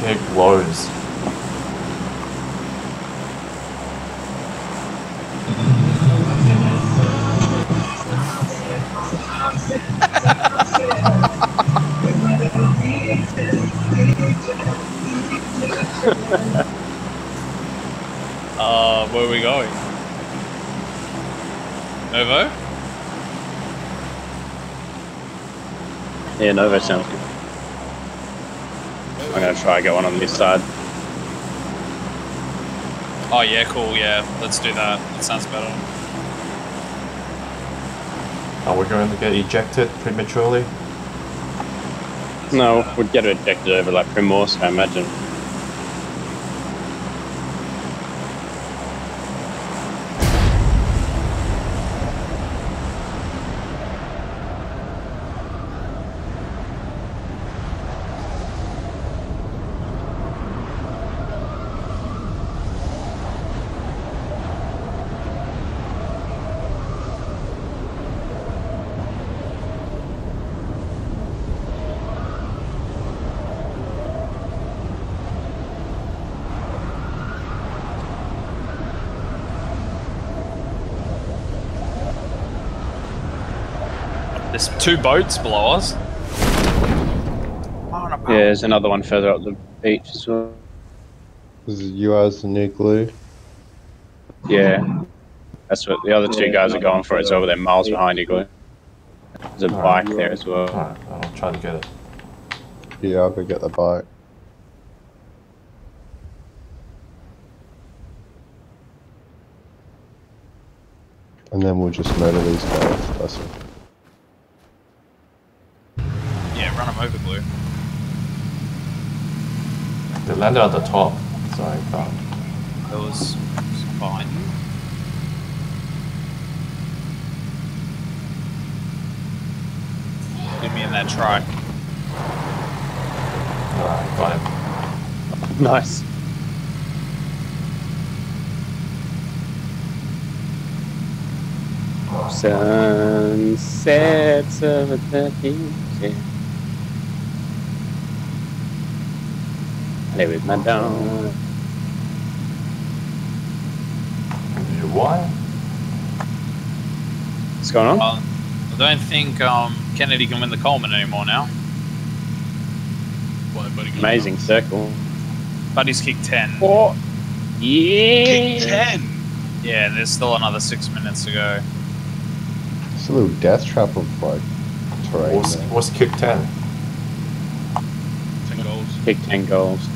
take lows. Uh, where are we going? Novo? Yeah, Novo sounds good. I'm gonna try and get one on this side. Oh yeah, cool. Yeah, let's do that. That sounds better. Are we going to get ejected prematurely? No, we'd get ejected over like Primorsk, I imagine. Two boats below us. Yeah, there's another one further up the beach as well. This is you as the new glue. Yeah. That's what the other two guys are going for as well. They're miles behind you, Glue. There's a bike there as well. Alright, I'll try to get it. Yeah, I'll go get the bike. And then we'll just murder these guys. That's it. Run them over, Glue. They landed at the top, so I found. That was fine. you. Get me in that truck. Alright, got it. Nice. Sunsets over the beach. Play with my dog. Why? What's going on? Well, I don't think um, Kennedy can win the Coleman anymore now. Why, buddy? Amazing circle. Buddy's kicked 10. Oh, yeah. Kick 10! Yeah, and there's still another six minutes to go. It's a little death trap of like terrain. What's, there. what's kick 10? 10 goals. Kick 10 goals.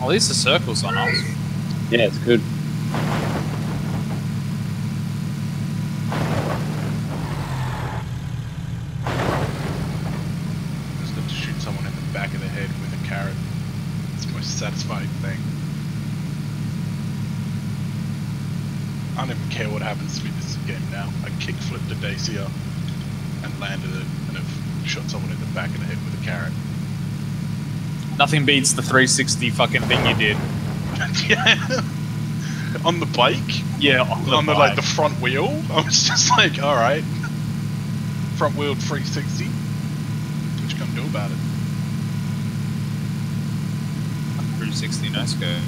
At least the circle's on us. Yeah, it's good. Just got to shoot someone in the back of the head with a carrot. It's the most satisfying thing. I don't even care what happens to me this game now. I kick flipped a Dacia and landed it and have shot someone in the back of the head with a carrot. Nothing beats the 360 fucking thing you did. yeah. On the bike? Yeah, on the, on the like the front wheel. I was just like, alright. Front wheel 360. What you gonna do about it? 360 nice go.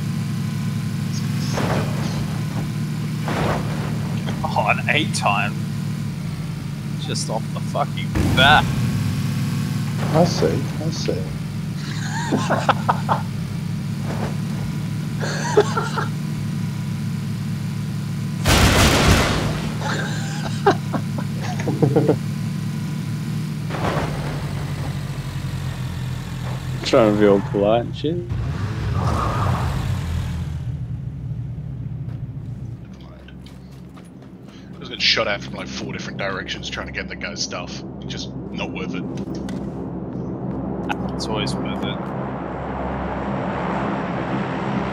Oh, an eight time. Just off the fucking bat. I see. I see. Trying to be all polite and shit. I was getting shot at from like four different directions trying to get the guy's stuff. Just not worth it. It's always worth it.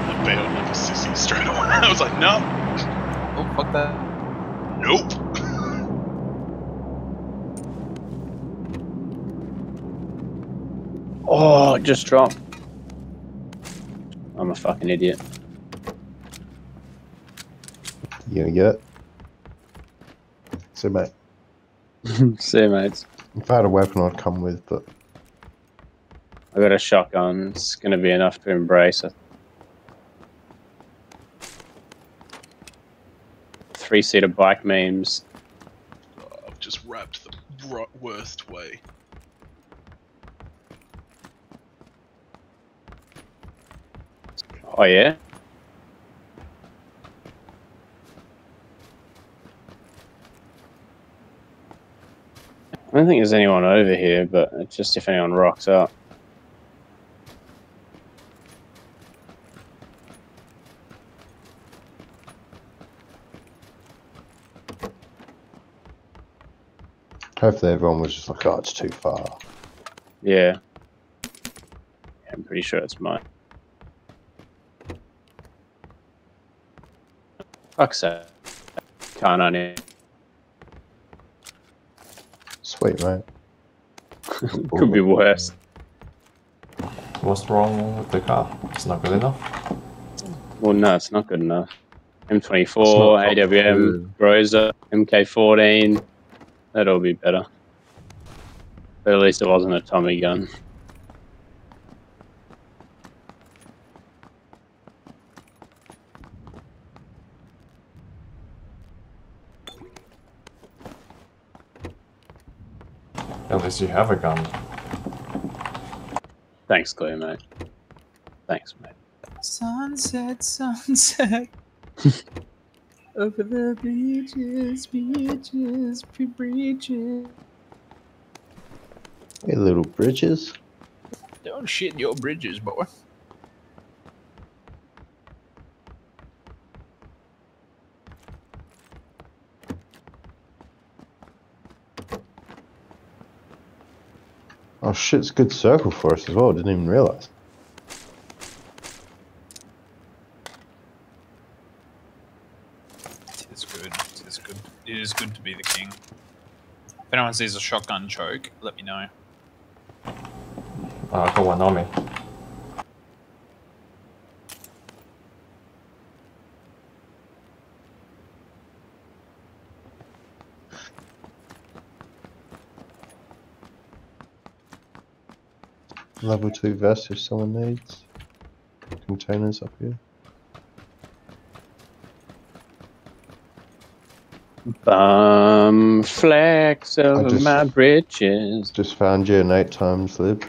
I bailed like a sissy straight away. I was like, no, Oh, fuck that. nope. Oh, it just dropped. I'm a fucking idiot. You gonna get it? So, mate, See you, mates. if I had a weapon, I'd come with, but I got a shotgun. It's going to be enough to embrace it. Three seater bike memes. Oh, I've just wrapped the worst way. Oh, yeah? I don't think there's anyone over here, but it's just if anyone rocks up. Hopefully everyone was just like, oh, it's too far. Yeah. Yeah, I'm pretty sure it's mine. Fuck's sake. Can't on it. Sweet, mate. Could be worse. What's wrong with the car? It's not good enough. Well, no, it's not good enough. M24, It's not top AWM, two. Groza, MK14. That'd all be better. But at least it wasn't a Tommy gun. At least you have a gun. Thanks, Clear, mate. Thanks, mate. Sunset, sunset. Over the beaches, beaches, beaches. Hey, little bridges. Don't shit your bridges, boy. Oh shit, it's a good circle for us as well. Didn't even realize. It is good. It is good. It is good to be the king. If anyone sees a shotgun choke, let me know. Uh, I got one on me. Level 2 vest if someone needs. Containers up here. Bum flex over just- my britches. Just found you an 8 times lib.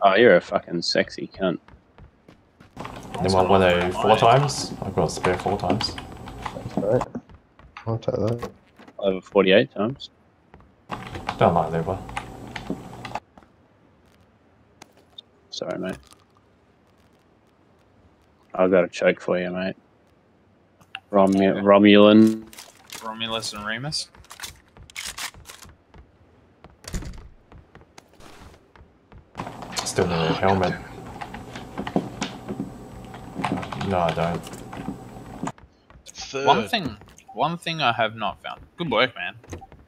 Oh, you're a fucking sexy cunt. Anyone want a four times? I've got a spare four times. That's right. I'll take that. Over 48 times. Don't mind Libra. Sorry, mate. I've got a choke for you, mate. Romu- Romulan. Romulus and Remus. Still need a helmet. No, I don't. Third. One thing, one thing I have not found. Good work, man.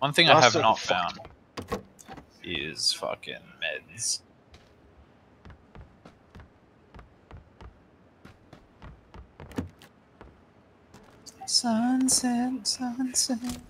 One thing I have not fucked. found is fucking meds. Sunset, sunset.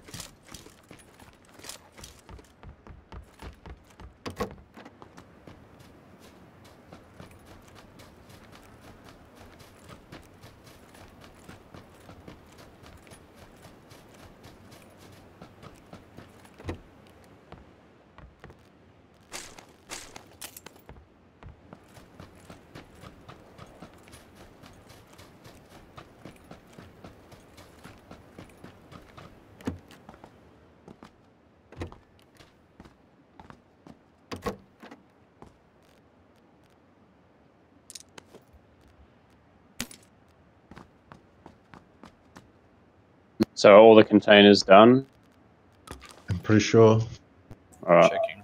So are all the containers done? I'm pretty sure. Alright. Checking.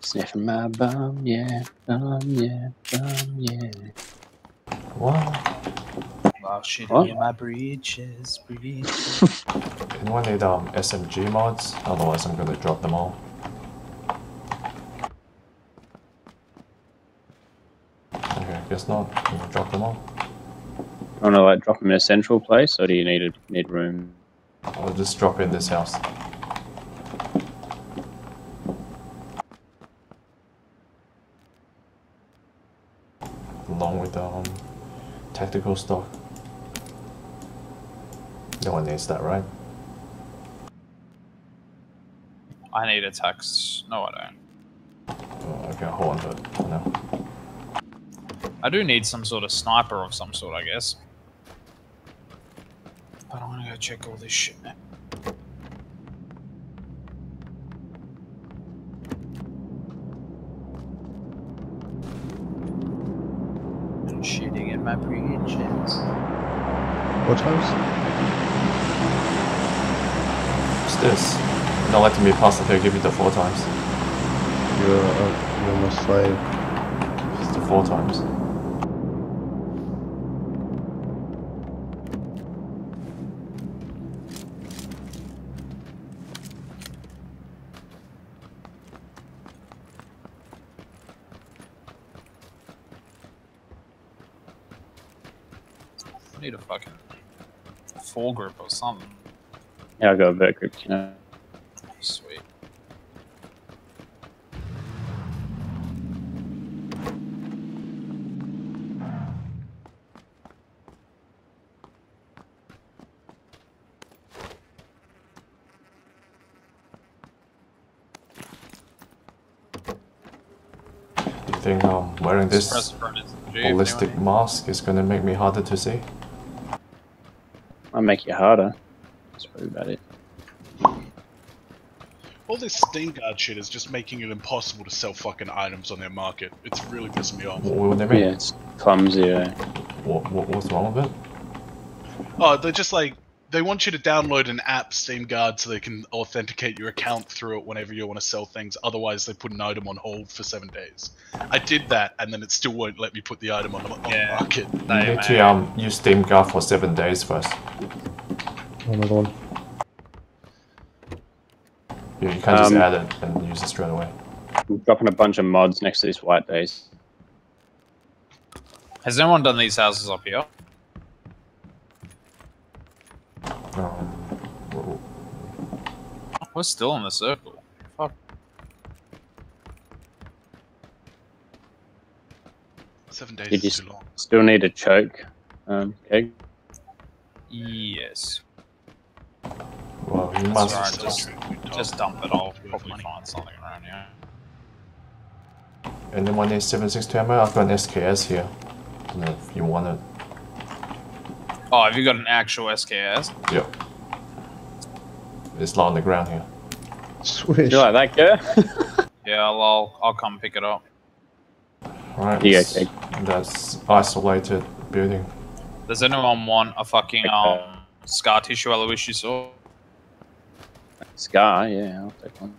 Sniffing my bum, yeah, bum, yeah, bum, yeah. What? Wow, What? in my breeches, breeches. Anyone need um, SMG mods? Otherwise, I'm gonna drop them all. Okay, guess not. I'm gonna drop them all. You Want to like drop them in a central place, or do you need a need room? I'll just drop in this house. Along with the um, tactical stock. No one needs that, right? I need a tax. No, I don't. Oh, okay, hold on to it for now. I do need some sort of sniper of some sort, I guess. But I want to go check all this shit now. I'm shooting at my predictions. What times? What's this? Not letting me pass until I give you the four times. You're, uh, you're my slave. It's the four times. I need a fucking foregrip or something. Yeah, I got a vert grip. You know. Sweet. You think um, wearing this Press for an SMG if ballistic mask is gonna make me harder to see? Might make you harder. That's probably about it. All this Steam Guard shit is just making it impossible to sell fucking items on their market. It's really pissing me off. What would they make? Yeah, it's clumsy. Uh, What, what, what's wrong with it? Oh, they're just like they want you to download an app, Steam Guard, so they can authenticate your account through it whenever you want to sell things. Otherwise, they put an item on hold for seven days. I did that, and then it still won't let me put the item on, the- on Yeah. the market. You They need to um, use Steam Guard for seven days first. Another one. You, you can't just Um, add it and use it straight away. I'm dropping a bunch of mods next to these white days. Has anyone done these houses up here? Um, We're still in the circle. Fuck. Seven days Did you is s- too long. Still need a choke. Um, keg. Yes. Well, you That's must. right. Just- Just dump it. I'll Worth probably find something around here. Anyone needs 762 ammo? I've got an SKS here. Don't know if you want it. Oh, have you got an actual SKS? Yep. It's lying on the ground here. Swish. You like that, girl? Yeah, I'll, I'll, I'll come pick it up. Alright. You go, s- Keg. That's isolated building. Does anyone want a fucking Okay. um scar tissue Aloysius sword? Scar, yeah, I'll take one.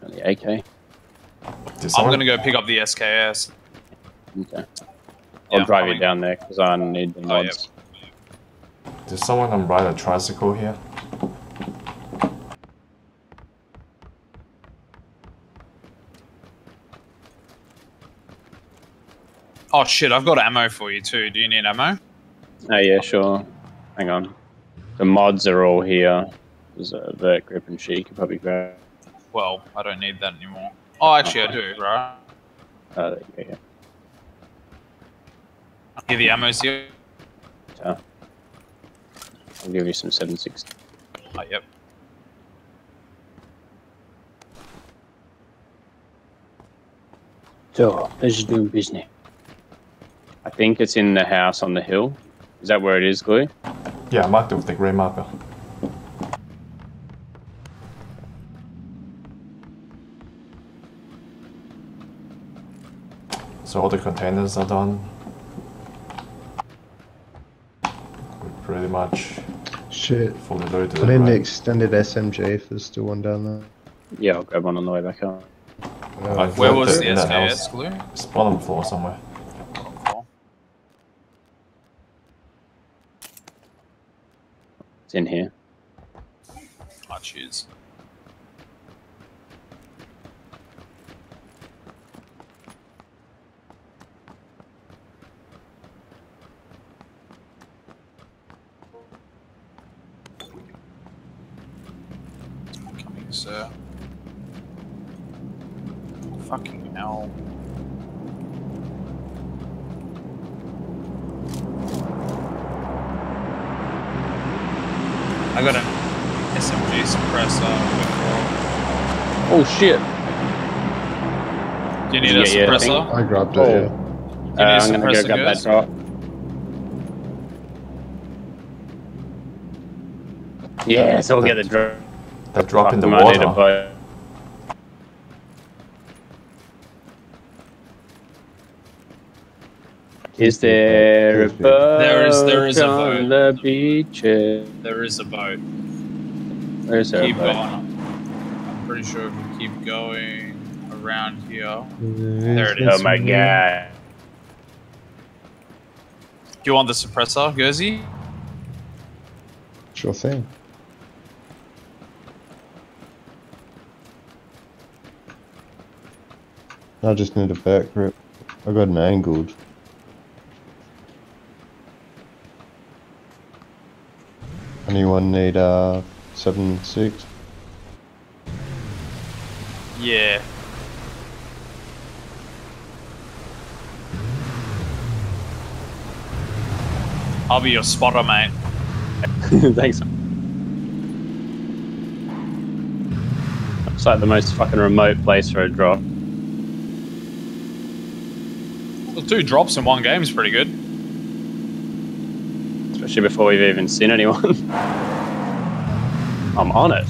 Got The AK. Did I'm gonna go pick up the SKS. Okay. I'll drive coming. you down there because I need the Oh, yeah. mods. did someone ride a tricycle here? Oh shit, I've got ammo for you too. Do you need ammo? Oh yeah, sure. Hang on. The mods are all here. There's a vert grip and shit. You could probably grab. Well, I don't need that anymore. Oh, actually, I do, right? Oh, there you go. Yeah. Here, the ammo's here. So, I'll give you some 760. Oh, ah, yep. So, let's just doing business. I think it's in the house on the hill. Is that where it is, Glue? Yeah, I marked it with the grey marker. So all the containers are done. We're pretty much Shit. fully loaded. I need the extended SMJ if there's still one down there. Yeah, I'll grab one on the way back up. Uh, Where was it the in the SKS glue? It's bottom floor somewhere. It's in here. I choose. Coming, sir. Fucking hell. Oh shit! Do you need Yeah, a yeah, I suppressor? I grabbed it. Oh. Yeah. Do you Uh, need a I'm gonna go suppressor, grab that guys? Yeah, so we'll get the drop. That drop in the Fuck, I need a water. boat. Is there a boat There is- there is a on boat. the beaches? There is a boat. Where's there Keep a boat? going. I'm pretty sure if we keep going around here. There it is. Oh my god. Do you want the suppressor, Gurzy? Sure thing. I just need a back grip. I got an angled. Anyone need uh seven six? Yeah. I'll be your spotter, mate. Thanks. It's like the most fucking remote place for a drop. Well, two drops in one game is pretty good. Especially before we've even seen anyone. I'm on it.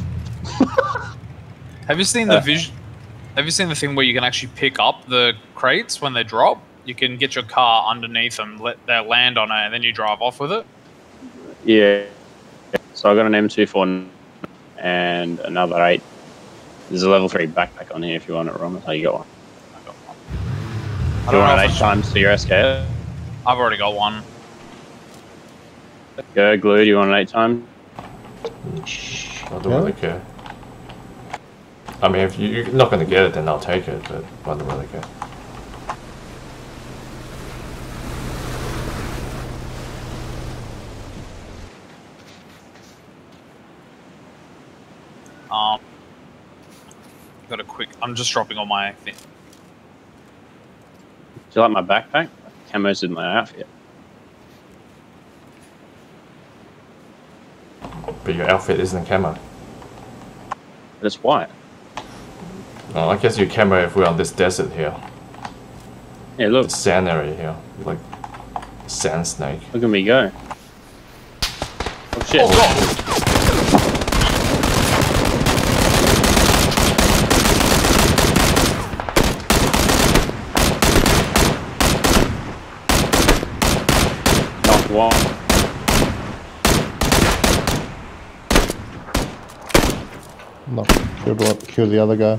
Have you seen the Uh. vision? Have you seen the thing where you can actually pick up the crates when they drop? You can get your car underneath them, let they land on it, and then you drive off with it. Yeah. So I got an M24 and another 8. There's a level 3 backpack on here if you want it, Ron. Oh, you got one. I got one. Do I you don't want an 8 times to your SKS? I've already got one. Go, glue, do you want an 8 time? I don't Yeah. really care. I mean, if you, you're not going to get it, then I'll take it, but I don't really care. Um, got a quick. I'm just dropping all my thing. Do you like my backpack? Camos in my outfit. But your outfit isn't camo. But it's white. Well, I guess you camo if we're on this desert here. Yeah, look. The sand area here. Like, sand snake. Look at me go. Oh shit. Oh god! Knocked one. No, killed. Kill the other guy.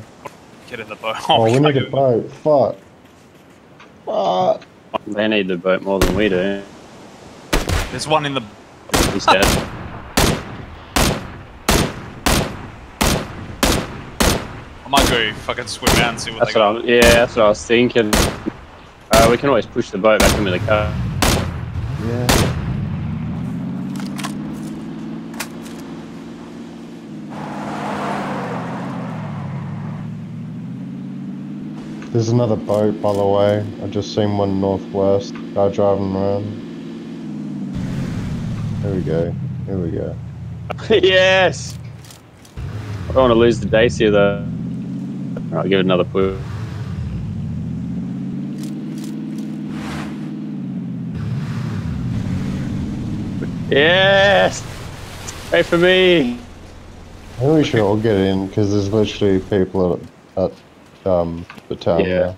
Get in the boat. Oh, we need a boat. Fuck. Fuck. They need the boat more than we do. There's one in the. He's dead. I might go fucking swim out and see what That's they what got. I, yeah, that's what I was thinking. Uh, we can always push the boat back into the car. Yeah. There's another boat, by the way. I just seen one northwest. Guy driving around. Here we go. Here we go. yes! I don't want to lose the dace here though. I'll give it another push. Yes! Wait for me! I think we should all get in because there's literally people at, at um, the town Yeah. there.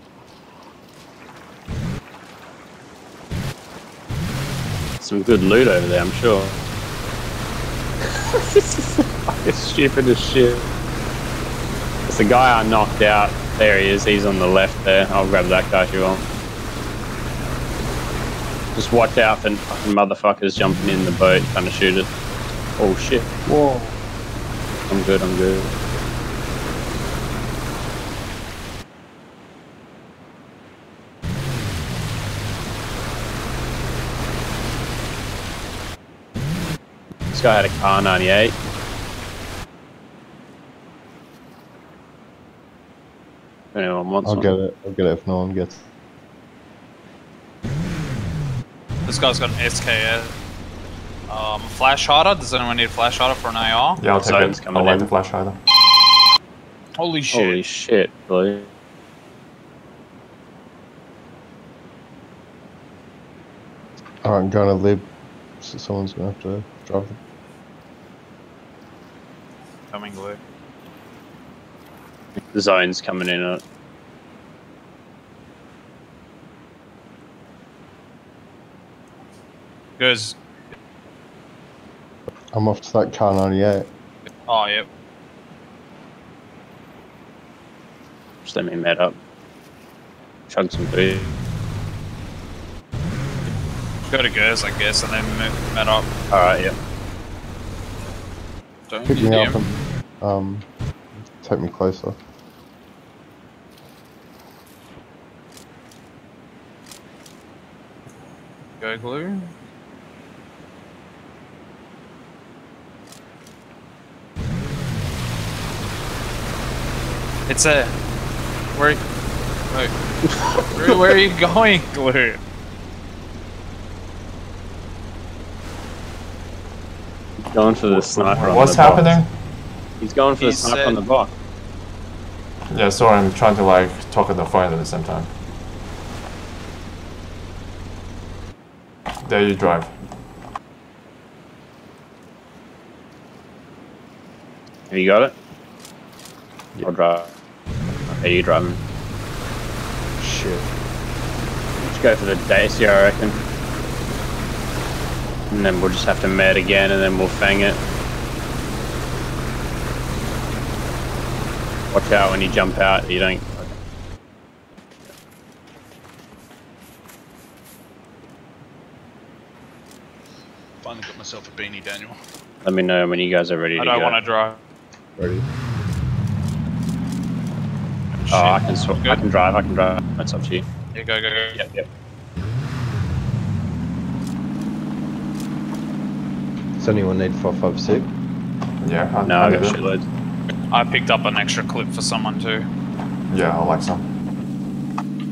Some good loot over there, I'm sure. this is fucking stupid as shit. It's the guy I knocked out. There he is. He's on the left there. I'll grab that guy if you want. Just watch out for fucking motherfuckers jumping in the boat trying to shoot it. Oh shit. Whoa. I'm good, I'm good. This guy had a Kar 98. If anyone wants I'll one. get it. I'll get it if no one gets. This guy's got an SKS. Um, flash hider. Does anyone need a flash hider for an AR? Yeah, I'll take Zone's it. coming I'll light in. the flash hider. Holy shit! Holy shit, glue. Alright, I'm going to lib. So someone's gonna have to drive. The... Coming glue. The zone's coming in. uh, Goes. I'm off to that Kar 98. Oh yep. Just let me met up. Chug some food. Go to Gers, I guess, and then move met up. Alright, yeah. Don't Pick you me up damn- and um, take me closer. Go glue. It's a. Where? Wait. where, where are you going, glue? Going for the sniper on What's the box. Happening? He's going for He the sniper on the box. Yeah, sorry, I'm trying to like talk on the phone at the same time. There you drive. Have you got it? I'll drive. Are you driving? Shit. Let's go for the Daisy, I reckon. And then we'll just have to med again and then we'll fang it. Watch out when you jump out, you don't. Finally got myself a beanie, Daniel. Let me know when you guys are ready I to don't want to drive. Ready? Oh, I can, Shit. sw- I can drive, I can drive. That's up to you. Yeah, go, go, go. Yep, yep. Does anyone need 456? Yeah, I, No, I I need got it. shitloads. I picked up an extra clip for someone too. Yeah, I like some.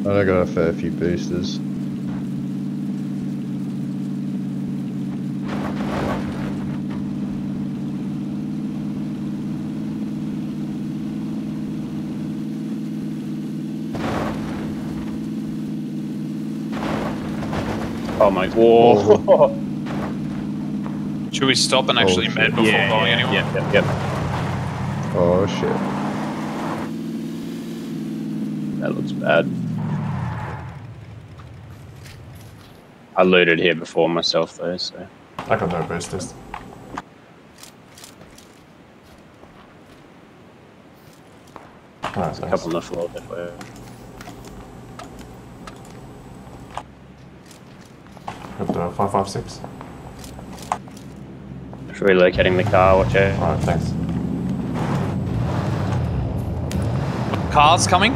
I got a fair few boosters. Oh my. Whoa. Oh. Should we stop and oh, actually Oh, med before yeah, going yeah, anywhere? Yep, yep, yep. Oh shit. That looks bad. I looted here before myself though, so. I got no boosters. Nice, A nice. couple on the floor that way. Got the 556. Just relocating the car, watch out. Alright, thanks. Cars coming.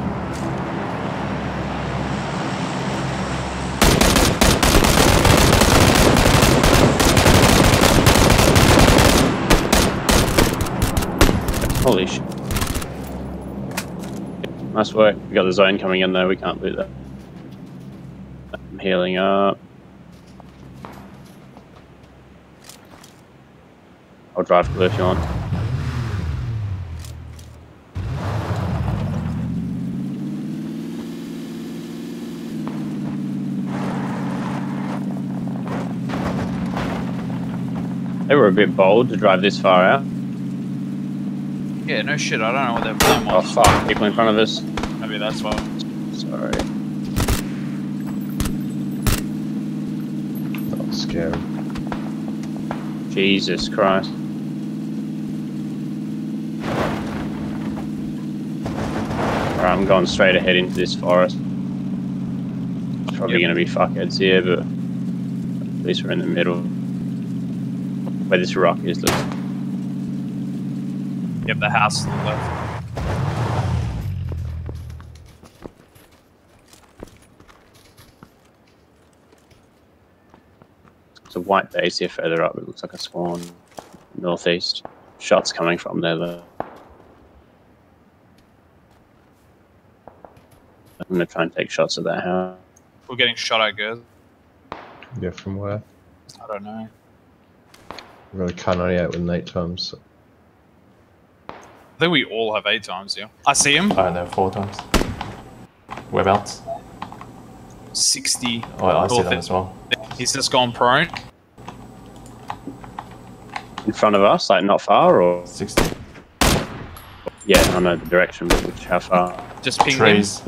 Holy shit. Nice work. We got the zone coming in though, we can't do that. I'm healing up. I'll drive glue if you want. They were a bit bold to drive this far out. Yeah, no shit. I don't know what their plan was. Oh fuck, people in front of us. Maybe that's what. Sorry. That was scary. Jesus Christ. Alright, I'm going straight ahead into this forest. It's probably Yep. gonna be fuckheads here, but at least we're in the middle. Where this rock is, look. Yep, the house to the left. It's a white base here further up. It looks like a spawn. Northeast. Shots coming from there though. I'm gonna try and take shots at that house. We're getting shot at, guys. Yeah, from where? I don't know. I've got a Kar 98 with eight times. I think we all have eight times, yeah. I see him. I don't know, four times. Whereabouts? 60. Oh, I see North them as well. He's just gone prone. In front of us, like not far, or 60 yeah, I know the direction, but which how far? Just ping him. trees.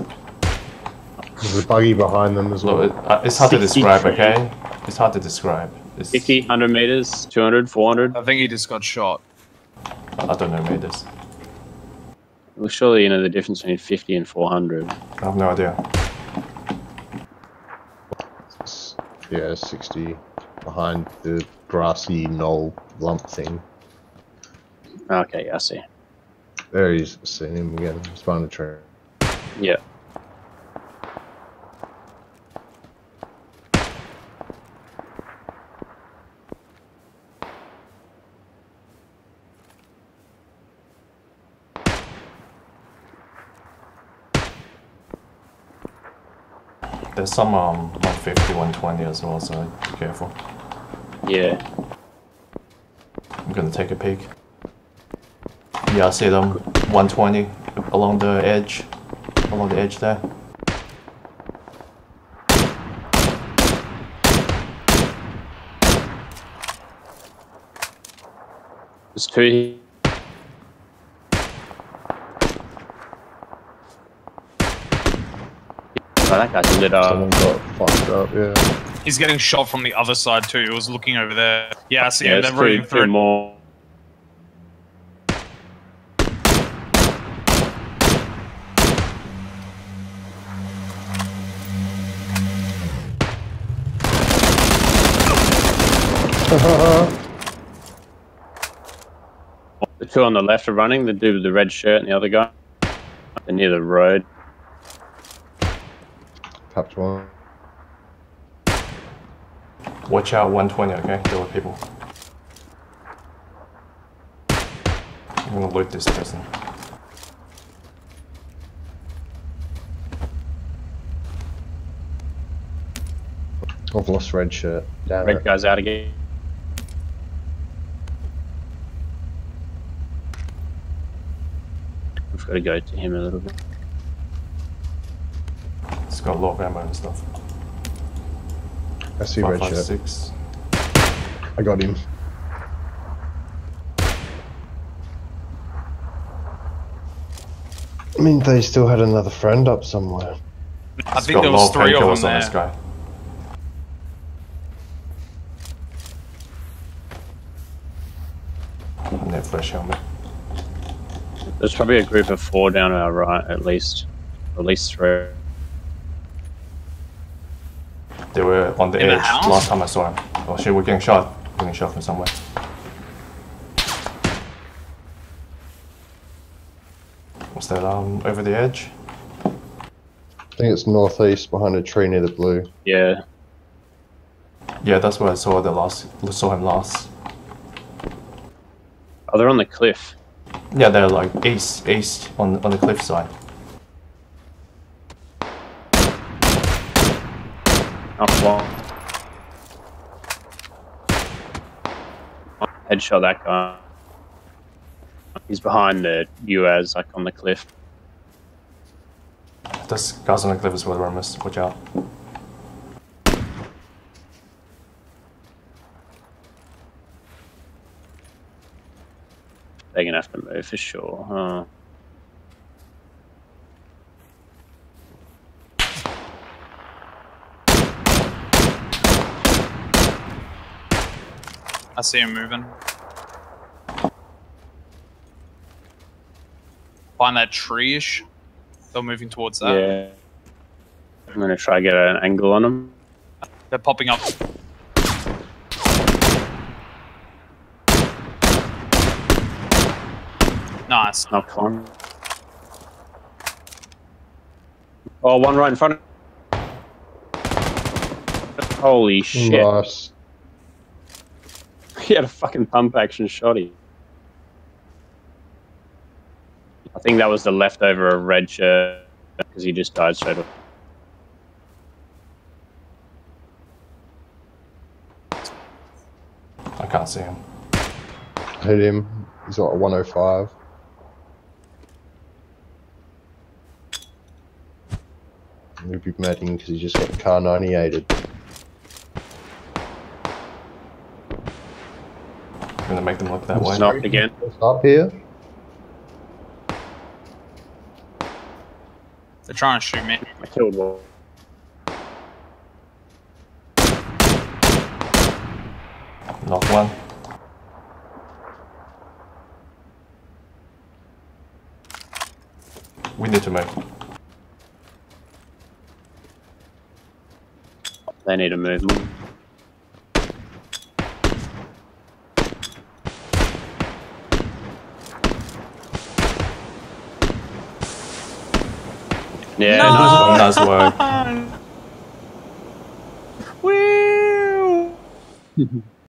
There's a buggy behind them as well. Look, it, uh, it's hard to describe, okay? It's hard to describe. It's, 50, 100 meters, 200, 400. I think he just got shot. I don't know meters. Well, surely you know the difference between 50 and 400. I have no idea. Yeah, 60 behind the grassy knoll lump thing. Okay, I see. There he's seen him again. He's behind the tree. Yeah. There's some um 150, 120 as well, so be careful. Yeah. I'm gonna take a peek. Yeah, I see them 120 along the edge, along the edge there. There's two. That guy's lit up. Uh, Someone got fucked up, yeah. He's getting shot from the other side too. He was looking over there. Yeah, I see Yeah, him. They're running two, two through. more. The two on the left are running. The dude with the red shirt and the other guy. They're near the road. Tapped one. Watch out, 120, okay? There were people. I'm gonna loot this person. I've lost red shirt. Damn Red it. guy's out again. I've got to go to him a little bit. It's got a lot of ammo and stuff. I see Five, red five, shirt. six. I got him. I mean, they still had another friend up somewhere. I It's think got there a lot was three of them painkillers on this guy. And that fresh helmet. There's probably a group of four down our right, at least. At least three. They on the In edge house? last time I saw him. Oh shit, we're getting shot. We're getting shot from somewhere. What's that, um, over the edge? I think it's northeast behind a tree near the blue. Yeah. Yeah, that's where I saw the last, saw him last. Oh, they're on the cliff. Yeah, they're like east, east on, on the cliff side. Up one. Headshot that guy. He's behind the UAS, like on the cliff. This guy's on the cliff as well, Ramus. Watch out. They're gonna have to move for sure. Huh. I see him moving. Behind that tree-ish. They're moving towards that. Yeah. I'm gonna try to get an angle on them. They're popping up. Nice. Knocked one. Oh, one right in front of Holy shit. Nice. He had a fucking pump action shotty. I think that was the leftover of red shirt. because he just died straight away. I can't see him. Hit him. He's got a 105. We'll be matting because he just got Kar 98'd. I'm gonna make them look that way. Stop again. It's up here. They're trying to shoot me. I killed one. Knock one. We need to move. They need to move Yeah, No! nice one. Nice work. Woo!